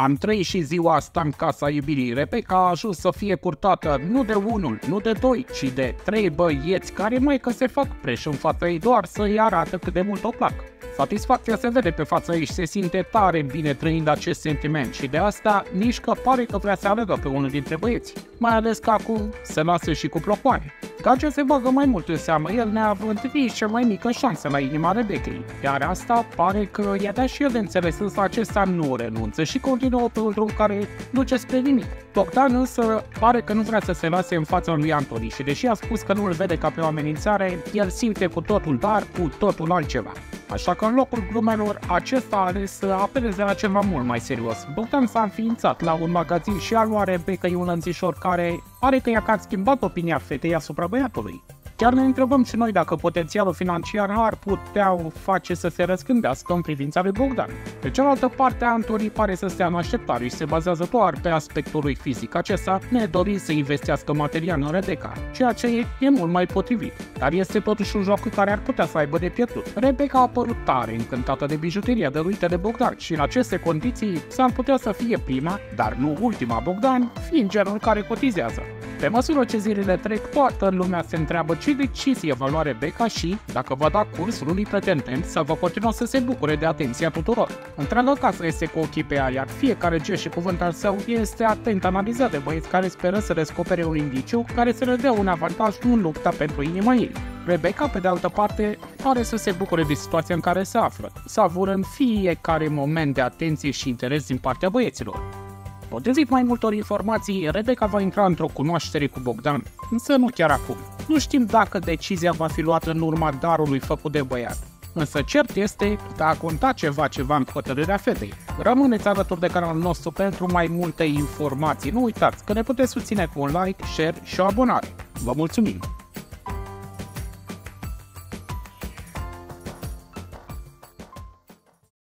Am trăit și ziua asta în casa iubirii. Rebecca a ajuns să fie curtată nu de unul, nu de doi, ci de trei băieți care mai că se fac preș în fața ei doar să-i arată cât de mult o plac. Satisfacția se vede pe fața ei și se simte tare bine trăind acest sentiment și de asta nici că pare că vrea să alegă pe unul dintre băieți, mai ales că acum se lasă și cu plopoare. Gage se bagă mai mult în seamă, el neavând nici cea mai mică șansă la inima Rebecchei, iar asta pare că i-a dat și el de înțeles, însă acesta nu renunță și continuă pe un drum care duce spre nimic. Bogdan însă pare că nu vrea să se lase în fața lui Antoni și deși a spus că nu îl vede ca pe o amenințare, el simte cu totul dar cu totul altceva. Așa că în locul glumelor, acesta a ales să apeleze la ceva mult mai serios. Bogdan s-a înființat la un magazin și a luat Rebecca un lănțișor care pare că i-a cam schimbat opinia fetei asupra băiatului. Chiar ne întrebăm și noi dacă potențialul financiar ar putea face să se răzgândească în privința lui Bogdan. Pe cealaltă parte, Antoni pare să stea în așteptare și se bazează doar pe aspectul lui fizic. Acesta ne dori să investească material în Rebecca, ceea ce e, e mult mai potrivit. Dar este totuși un joc care ar putea să aibă de pierdut. Rebecca a apărut tare încântată de bijuteria dăruită de Bogdan și în aceste condiții s-ar putea să fie prima, dar nu ultima Bogdan, fiind genul care cotizează. Pe măsură ce zilele trec, toată lumea se întreabă ce decizie va lua Rebecca și, dacă va da curs unui pretendent, să va continua să se bucure de atenția tuturor. Întreaga casă este cu ochii pe ea, iar fiecare gest și cuvânt al său este atent analizat de băieți care speră să descopere un indiciu care să le dea un avantaj în lupta pentru inima ei. Rebecca, pe de altă parte, pare să se bucure de situația în care se află, savură în fiecare moment de atenție și interes din partea băieților. Potrivit mai multor informații, Rebecca va intra într-o cunoaștere cu Bogdan, însă nu chiar acum. Nu știm dacă decizia va fi luată în urma darului făcut de băiat. Însă cert este că a contat ceva ceva în hotărârea fetei. Rămâneți alături de canalul nostru pentru mai multe informații. Nu uitați că ne puteți susține cu un like, share și o abonare. Vă mulțumim!